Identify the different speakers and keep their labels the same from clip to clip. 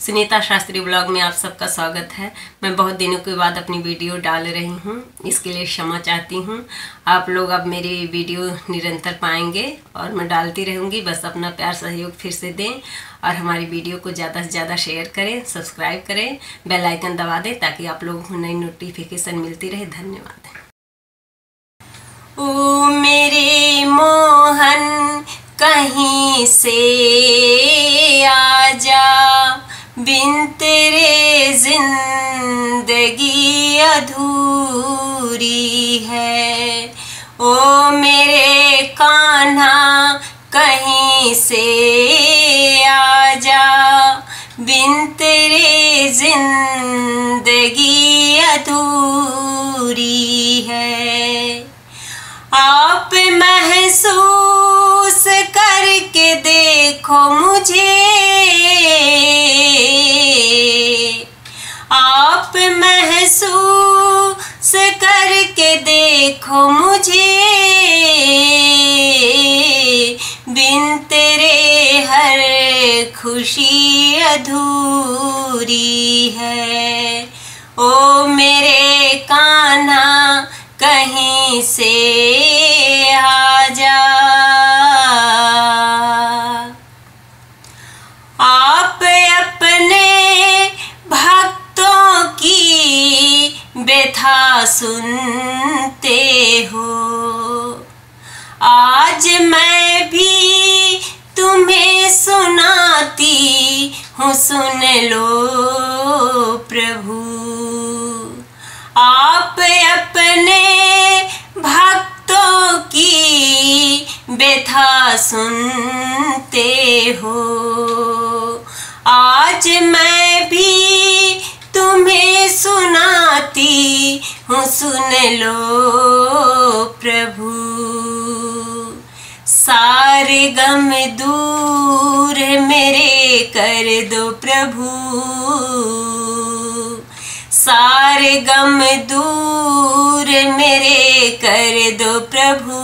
Speaker 1: Sunita Shastri blog में आप सबका स्वागत है। मैं बहुत दिनों के बाद अपनी वीडियो डाल रही हूँ। इसके लिए क्षमा चाहती हूँ। आप लोग अब मेरी वीडियो निरंतर पाएँगे और मैं डालती रहूँगी। बस अपना प्यार सहयोग फिर से दें और हमारी वीडियो को ज़्यादा से ज़्यादा शेयर करें, सब्सक्राइब करें, बेल आइकन दबा दें ताकि आप लोगों को नई नोटिफिकेशन मिलती रहे। धन्यवाद। ओ मेरे मोहन, कहीं से आ जा? बिन तेरे ज़िंदगी अधूरी है। ओ मेरे कान्हा, कहीं से आ जा बिन तेरे ज़िंदगी अधूरी है। आप महसूस करके देखो मुझे। आप महसूस करके देखो मुझे। बिन तेरे हर खुशी अधूरी है। ओ मेरे काना कहीं से आ जा। व्यथा सुनते हो। आज मैं भी तुम्हें सुनाती हूँ, सुन लो प्रभु। आप अपने भक्तों की व्यथा सुनते हो। आज मैं भी तुम्हें सुनाती हूँ, सुन लो प्रभु। सारे गम दूर मेरे कर दो प्रभु। सारे गम दूर मेरे कर दो प्रभु।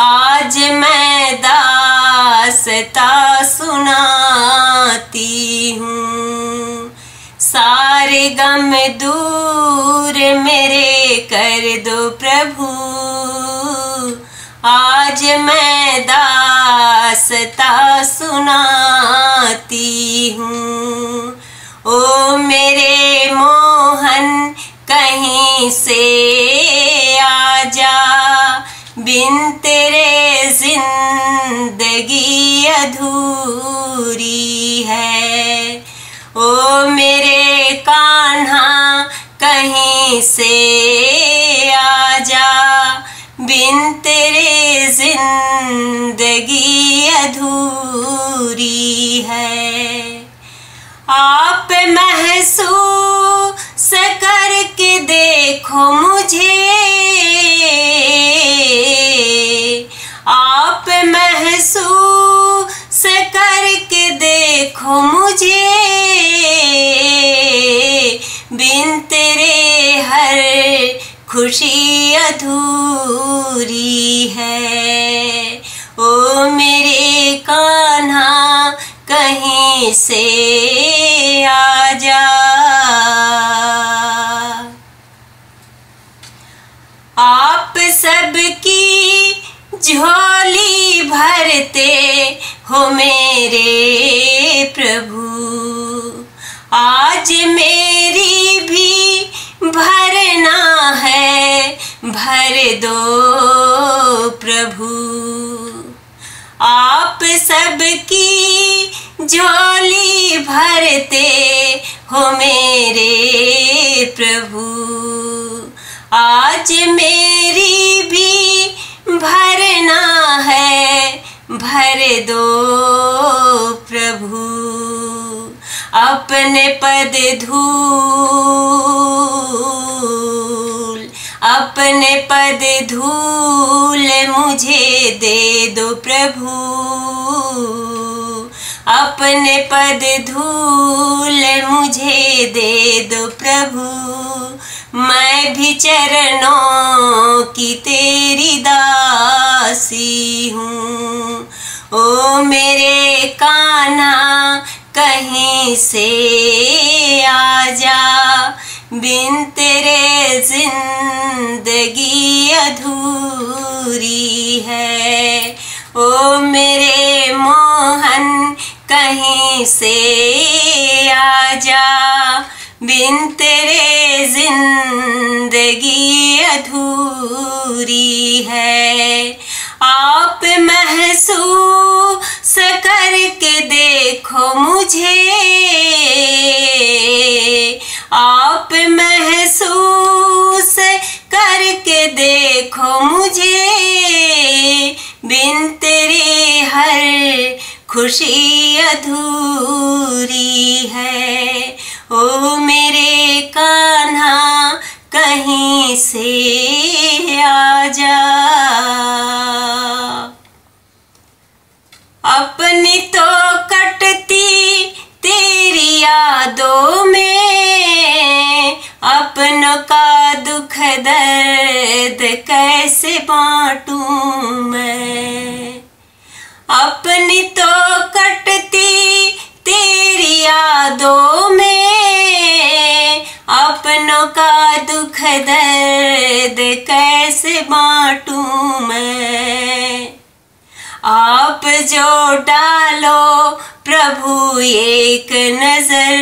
Speaker 1: आज मैं दासता सुनाती हूँ। गम दूर मेरे कर दो प्रभु। आज मैं दासता सुनाती हूँ। ओ मेरे मोहन, कहीं से आ जा बिन तेरे ज़िंदगी अधूरी है। ओ मेरे कान्हा, कहीं से आ जा बिन तेरे ज़िंदगी अधूरी है। आप महसूस करके देखो मुझे। अधूरी है। ओ मेरे कान्हा, कहीं से आ जा आप सबकी झोली भरते हो मेरे प्रभु। आज मेरी भी भरना है। भर दो प्रभु। आप सबकी झोली भरते हो मेरे प्रभु। आज मेरी भी भरना है, भर दो प्रभु। अपने पद धूल अपने पद धूल मुझे दे दो प्रभु। अपने पद धूल मुझे दे दो प्रभु। मैं भी चरणों की तेरी दासी हूँ। ओ मेरे काना कहीं से आजा बिन तेरे ज़िंदगी अधूरी है। ओ मेरे मोहन, कहीं से आजा? बिन तेरे ज़िंदगी अधूरी है। आप महसूस करके देखो मुझे खुशी अधूरी है। ओ मेरे कान्हा, कहीं से आजा? अपनी तो कटती तेरी यादों में। अपनों का दुख दर्द कैसे बांटूं मैं? अपनी तो कटती तेरी यादों में। अपनों का दुख दर्द कैसे बांटूं मैं? आप जो डालो प्रभु, एक नज़र।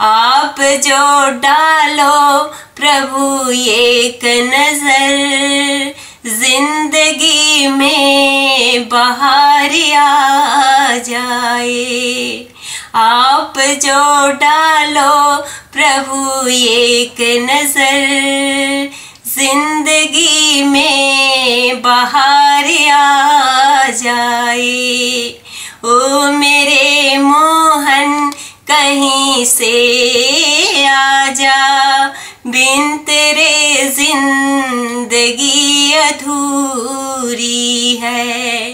Speaker 1: आप जो डालो प्रभु, एक नज़र। ज़िंदगी में बाहर आ जाए। आप जो डालो प्रभु, एक नज़र। ज़िंदगी में बाहर आ जाए। ओ मेरे मोहन कहीं से आजा बिन तेरे ज़िंदगी अधूरी है।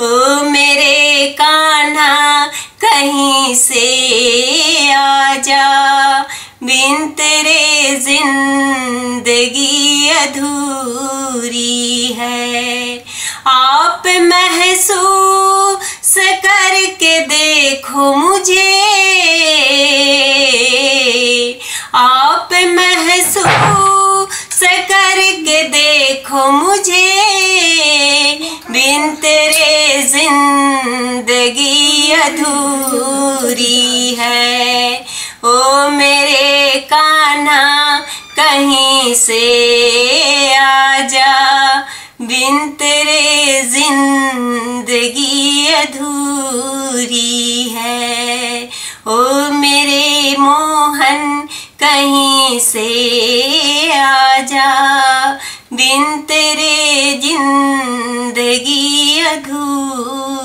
Speaker 1: ओ मेरे कान्हा, कहीं से आजा बिन तेरे ज़िंदगी अधूरी है। आप महसूस करके देखो मुझे। आप महसूस करके देखो मुझे। बिन तेरे ज़िंदगी अधूरी है। ओ मेरे कान्हा, कहीं से आजा बिन तेरे ज़िंदगी अधूरी है। ओ मेरे मोहन कहीं से आजा? बिन तेरे ज़िंदगी अधूरी